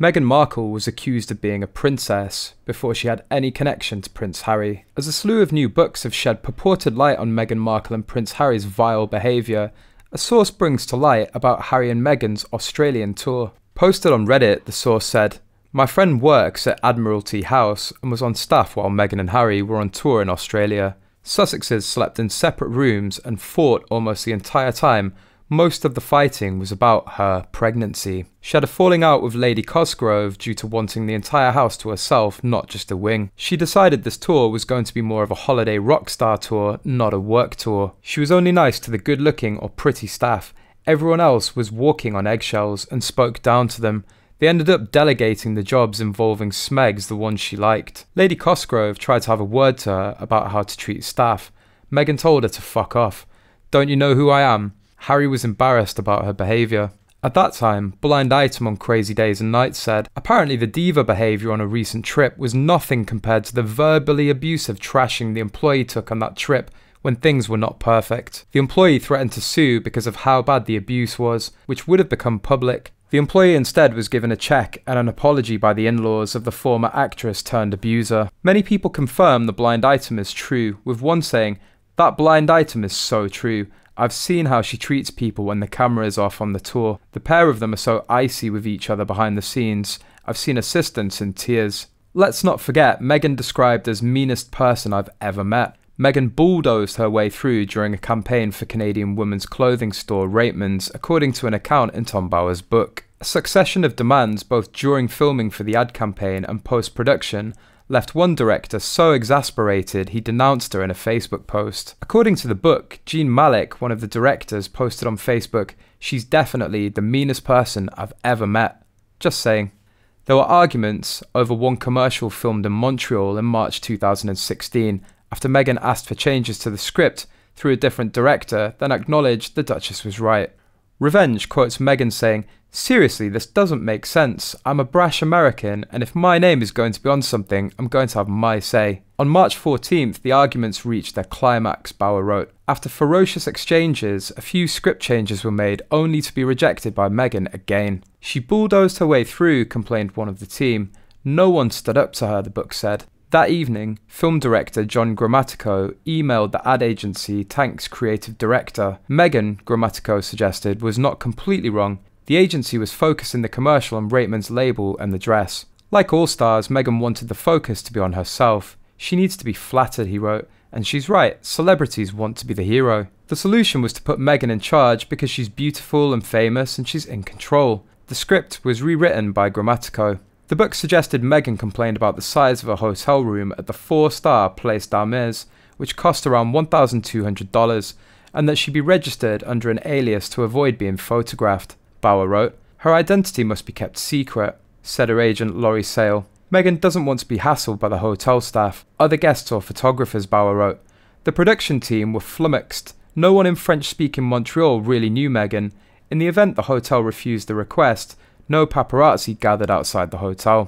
Meghan Markle was accused of being a princess before she had any connection to Prince Harry. As a slew of new books have shed purported light on Meghan Markle and Prince Harry's vile behaviour, a source brings to light about Harry and Meghan's Australian tour. Posted on Reddit, the source said, My friend works at Admiralty House and was on staff while Meghan and Harry were on tour in Australia. Sussexes slept in separate rooms and fought almost the entire time most of the fighting was about her pregnancy. She had a falling out with Lady Cosgrove due to wanting the entire house to herself, not just a wing. She decided this tour was going to be more of a holiday rock star tour, not a work tour. She was only nice to the good looking or pretty staff. Everyone else was walking on eggshells and spoke down to them. They ended up delegating the jobs involving Smegs, the ones she liked. Lady Cosgrove tried to have a word to her about how to treat staff. Meghan told her to fuck off. Don't you know who I am? Harry was embarrassed about her behaviour. At that time, Blind Item on Crazy Days and Nights said, apparently the diva behaviour on a recent trip was nothing compared to the verbally abusive trashing the employee took on that trip when things were not perfect. The employee threatened to sue because of how bad the abuse was, which would have become public. The employee instead was given a check and an apology by the in laws of the former actress turned abuser. Many people confirm the blind item is true, with one saying, That blind item is so true. I've seen how she treats people when the camera is off on the tour. The pair of them are so icy with each other behind the scenes. I've seen assistants in tears. Let's not forget, Meghan described as meanest person I've ever met. Meghan bulldozed her way through during a campaign for Canadian women's clothing store Reitmans, according to an account in Tom Bower's book. A succession of demands, both during filming for the ad campaign and post production, left one director so exasperated he denounced her in a Facebook post. According to the book, Jean Malek, one of the directors, posted on Facebook, She's definitely the meanest person I've ever met. Just saying. There were arguments over one commercial filmed in Montreal in March 2016 after Meghan asked for changes to the script through a different director, then acknowledged the Duchess was right. Revenge quotes Meghan saying, Seriously, this doesn't make sense. I'm a brash American, and if my name is going to be on something, I'm going to have my say. On March 14th, the arguments reached their climax, Bower wrote. After ferocious exchanges, a few script changes were made, only to be rejected by Meghan again. She bulldozed her way through, complained one of the team. No one stood up to her, the book said. That evening, film director John Grammatico emailed the ad agency Tank's creative director. Meghan, Grammatico suggested, was not completely wrong. The agency was focusing the commercial on Reitman's label and the dress. Like all stars, Meghan wanted the focus to be on herself. She needs to be flattered, he wrote, and she's right, celebrities want to be the hero. The solution was to put Meghan in charge because she's beautiful and famous and she's in control. The script was rewritten by Grammatico. The book suggested Meghan complained about the size of a hotel room at the four star Place d'Armes, which cost around $1,200, and that she be registered under an alias to avoid being photographed. Bower wrote. Her identity must be kept secret, said her agent Lori Sale. Meghan doesn't want to be hassled by the hotel staff, other guests or photographers, Bower wrote. The production team were flummoxed. No one in French speaking Montreal really knew Meghan. In the event the hotel refused the request, no paparazzi gathered outside the hotel.